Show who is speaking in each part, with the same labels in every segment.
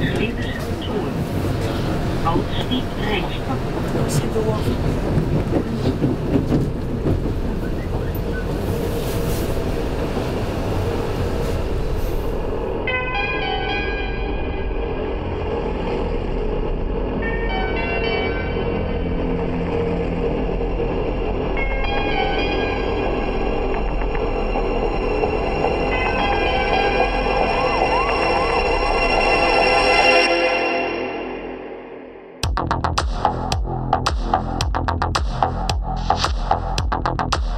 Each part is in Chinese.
Speaker 1: Schwäbisches Tor. Ausstieg rechts. you.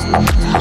Speaker 1: Thank.